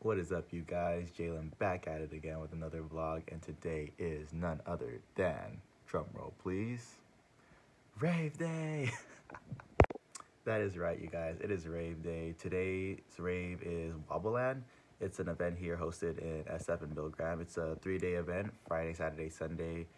What is up, you guys? Jalen back at it again with another vlog, and today is none other than, drumroll please, Rave Day! that is right, you guys. It is Rave Day. Today's rave is Wobbleland. It's an event here hosted in SF and Bill Graham. It's a three-day event, Friday, Saturday, Sunday.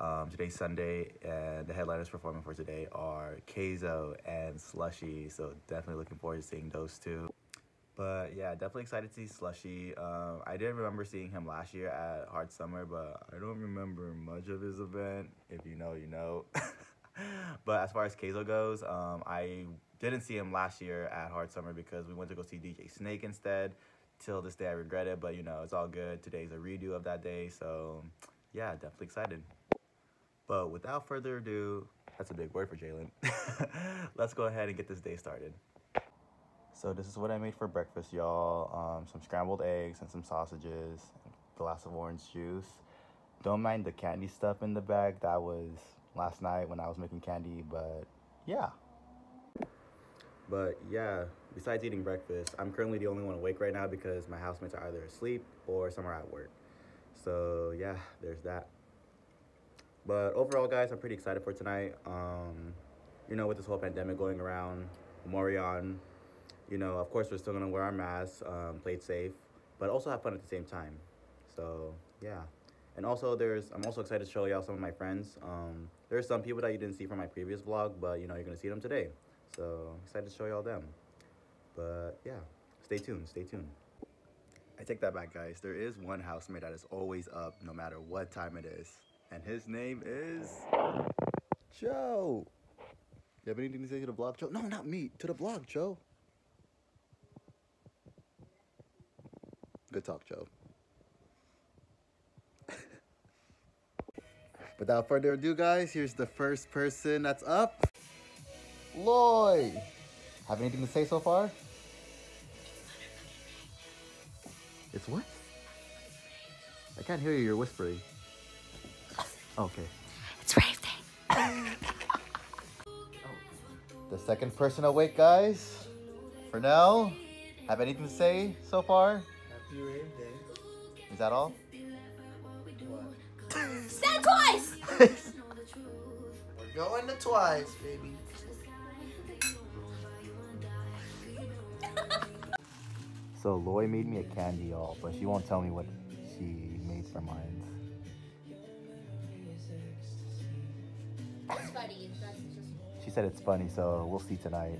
Um, today's Sunday, and the headliners performing for today are Kayzo and Slushii. So definitely looking forward to seeing those two. But yeah, definitely excited to see Slushii. Um, I didn't remember seeing him last year at Hard Summer, but I don't remember much of his event. If you know, you know. but as far as Kayzo goes, um, I didn't see him last year at Hard Summer because we went to go see DJ Snake instead. Till this day, I regret it, but you know, it's all good. Today's a redo of that day, so yeah, definitely excited. But without further ado, that's a big word for Jalen. Let's go ahead and get this day started. So this is what I made for breakfast, y'all. Um, some scrambled eggs and some sausages, a glass of orange juice. Don't mind the candy stuff in the bag. That was last night when I was making candy, but yeah. But yeah, besides eating breakfast, I'm currently the only one awake right now because my housemates are either asleep or somewhere at work. So yeah, there's that. But overall, guys, I'm pretty excited for tonight. Um, you know, with this whole pandemic going around, Morion, you know, of course, we're still gonna wear our masks, um, play it safe, but also have fun at the same time. So yeah, and also there's, I'm also excited to show y'all some of my friends. Um, there's some people that you didn't see from my previous vlog, but you know, you're gonna see them today. So excited to show y'all them. But yeah, stay tuned, stay tuned. I take that back, guys. There is one housemate that is always up no matter what time it is. And his name is Joe. You have anything to say to the vlog, Joe? No, not me. To the vlog, Joe. Good talk, Joe. Without further ado, guys, here's the first person that's up. Lloyd. Have anything to say so far? It's what? I can't hear you. You're whispering. Okay. It's rave day. The second person awake, guys. For now, have anything to say so far? Happy Rave Is that all? Stand twice! We're going to twice, baby. So Loy made me a candy, y'all, but she won't tell me what she made for mine. It's funny. She said it's funny, so we'll see tonight.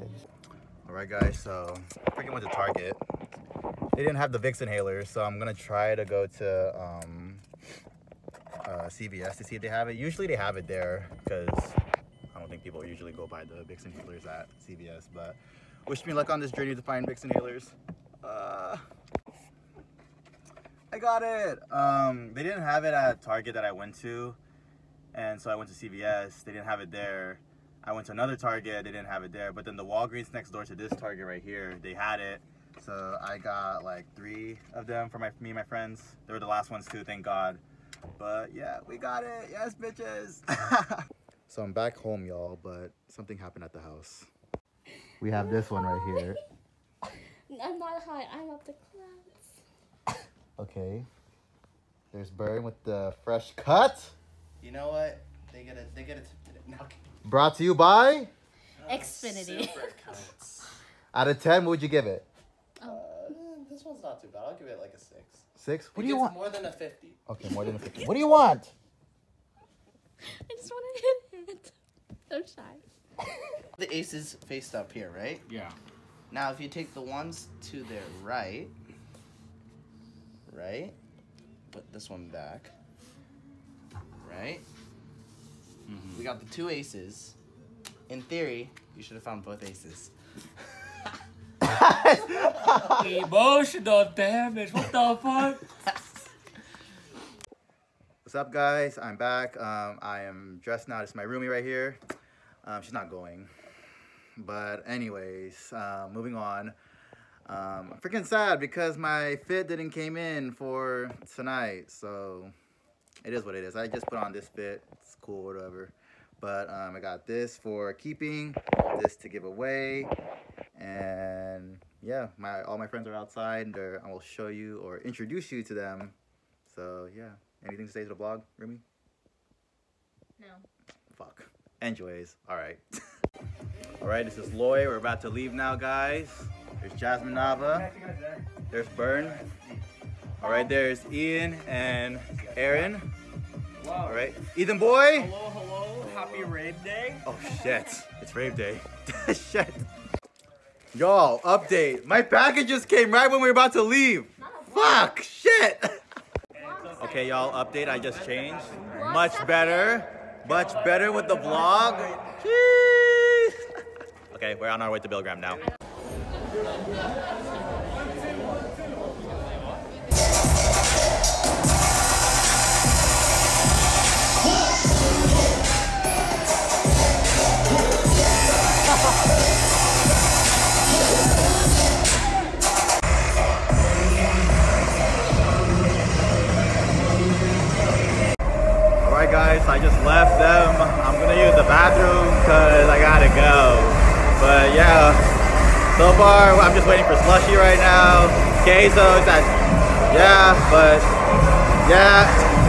Bitch. All right, guys. So freaking went to Target. They didn't have the Vicks inhalers, so I'm gonna try to go to um, uh, CVS to see if they have it. Usually they have it there because I don't think people usually go buy the Vicks inhalers at CVS. But wish me luck on this journey to find Vicks inhalers. Uh, I got it. Um, they didn't have it at Target that I went to, and so I went to CVS. They didn't have it there. I went to another Target. They didn't have it there. But then the Walgreens next door to this Target right here, they had it. So I got like three of them for my me and my friends. They were the last ones too, thank God. But yeah, we got it. Yes, bitches. so I'm back home, y'all. But something happened at the house. We have this one right here. I'm not high. I'm up the clouds. Okay. There's Burn with the fresh cut. You know what? They get it. They get it. No. Brought to you by. Xfinity. Super. Out of 10, what would you give it? Uh, this one's not too bad. I'll give it like a six. Six? What It do you want? More than a fifty. Okay, more than a 50. What do you want? I just want to hit it. I'm shy. The aces faced up here, right? Yeah. Now, if you take the ones to their right, right, put this one back, right. We got the two aces. In theory, you should have found both aces. Emotional damage. What the fuck? What's up, guys? I'm back. Um, I am dressed now. It's my roomie right here. Um, she's not going. But anyways, uh, moving on. Um, I'm freaking sad because my fit didn't came in for tonight. So it is what it is. I just put on this fit. It's cool, whatever. But um, I got this for keeping, this to give away, yeah, my all my friends are outside. They're, I will show you or introduce you to them. So yeah, anything to say to the blog, Remy? No. Fuck. Anyways, all right. all right, this is Loy. We're about to leave now, guys. There's Jasmine Nava. There's Burn. All right, there's Ian and Aaron. All right, Ethan boy. Hello, hello. Happy rave day. Oh shit, it's rave day. shit. Y'all, update. My package just came right when we were about to leave. Fuck, shit. Okay, y'all, update. I just changed. Much better. Much better with the vlog. Jeez. Okay, we're on our way to Bill Graham now. So far I'm just waiting for Slushii right now. Kayzo, it's at, yeah, but yeah.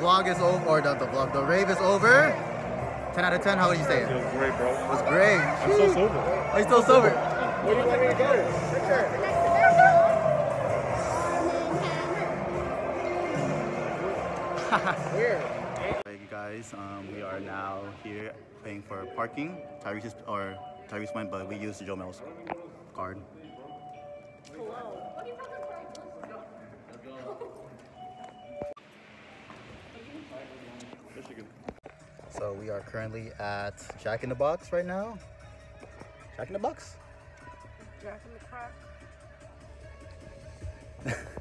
Vlog is over, or the, the vlog, the rave is over. 10 out of 10, how would you say it? It was great, bro. It was great. I'm so sober. Are you still sober? Where do you want me to go? Where? Hey you guys, um, we are now here paying for parking. Tyrese or Tyrese went, but we used Joe Mel's card. Michigan. So we are currently at Jack in the Box right now. Jack in the Box? Jack in the Crack.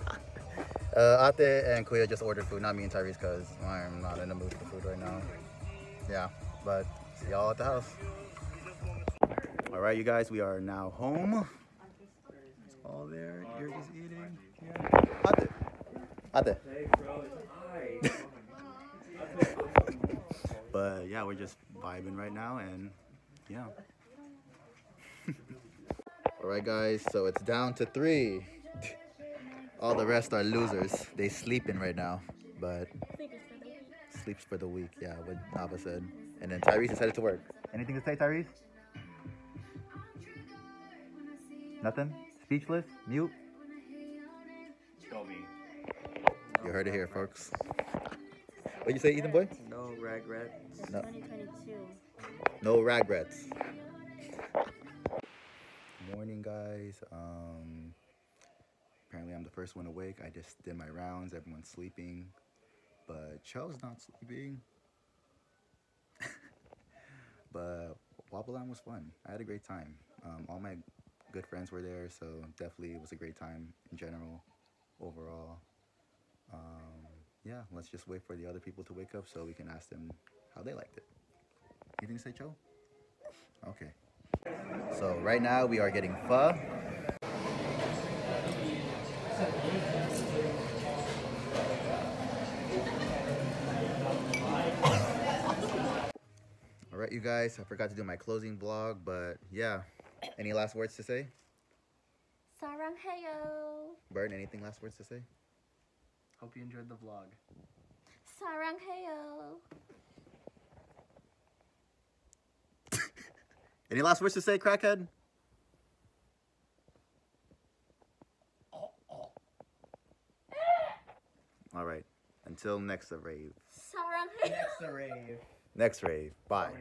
Uh, Ate and Kuya just ordered food, not me and Tyrese, because I'm not in the mood for food right now. Yeah, but see y'all at the house. All right, you guys, we are now home. It's all there. You're just eating. Yeah. Ate. Ate. but yeah, we're just vibing right now, and yeah. all right, guys, so it's down to three. All the rest are losers. They sleeping right now, but sleeps for the week. Yeah, what Nava said. And then Tyrese decided to work. Anything to say, Tyrese? Nothing? Speechless? Mute? You heard it here, folks. What you say, Ethan boy? No regrets. No, 2022. no regrets. Morning, guys. Um, apparently, I'm the first one awake. I just did my rounds. Everyone's sleeping, but Chel's not sleeping. but Wobbleland was fun. I had a great time. Um, all my good friends were there, so definitely it was a great time in general, overall. Um, yeah, let's just wait for the other people to wake up so we can ask them how they liked it. Anything to say, Cho? Okay. So right now we are getting pho. All right, you guys. I forgot to do my closing blog, but yeah. Any last words to say? Sarang heyo. Bird, anything last words to say? Hope you enjoyed the vlog. Sarang heyo. Any last words to say, crackhead? All right. Until next rave. Sarang heyo. Next the rave. Next rave. Bye.